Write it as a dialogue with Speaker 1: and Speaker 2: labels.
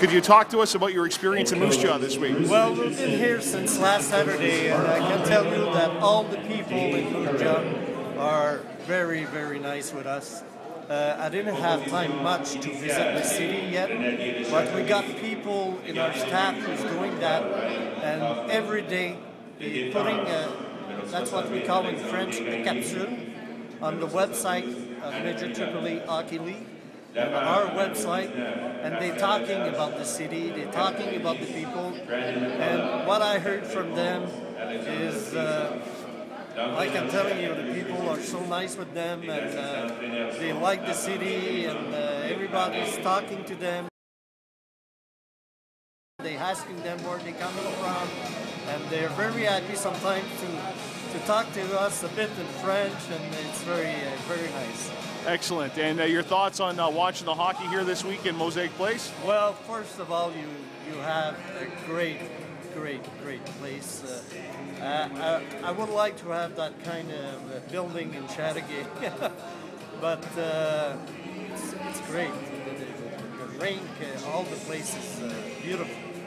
Speaker 1: Could you talk to us about your experience in Moose Jaw this week?
Speaker 2: Well, we've been here since last Saturday, and I can tell you that all the people in Moose Jaw are very, very nice with us. Uh, I didn't have time much to visit the city yet, but we got people in our staff who's doing that, and every day putting a, that's what we call in French a capsule on the website of Major Triple A Hockey League, our website, and they're talking about the city, they're talking about the people, and what I heard from them is. Uh, like I'm telling you, the people are so nice with them, and uh, they like the city, and uh, everybody's talking to them. They're asking them where they coming from, and they're very happy sometimes to to talk to us a bit in French, and it's very uh, very nice.
Speaker 1: Excellent. And uh, your thoughts on uh, watching the hockey here this week in Mosaic Place?
Speaker 2: Well, first of all, you you have a great, great, great place. Uh, uh, I, I would like to have that kind of uh, building in Chateauguay, but uh, it's, it's great. The, the, the rink, all the places, uh, beautiful.